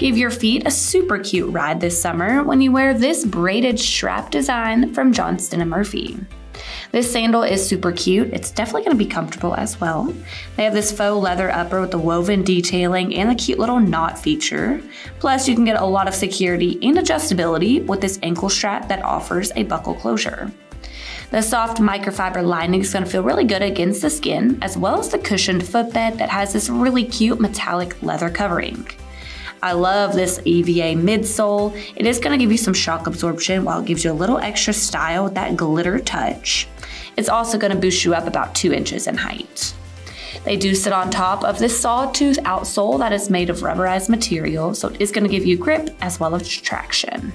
Give your feet a super cute ride this summer when you wear this braided strap design from Johnston & Murphy. This sandal is super cute. It's definitely going to be comfortable as well. They have this faux leather upper with the woven detailing and the cute little knot feature. Plus, you can get a lot of security and adjustability with this ankle strap that offers a buckle closure. The soft microfiber lining is going to feel really good against the skin, as well as the cushioned footbed that has this really cute metallic leather covering. I love this EVA midsole. It is going to give you some shock absorption while it gives you a little extra style with that glitter touch. It's also going to boost you up about 2 inches in height. They do sit on top of this sawtooth outsole that is made of rubberized material, so it is going to give you grip as well as traction.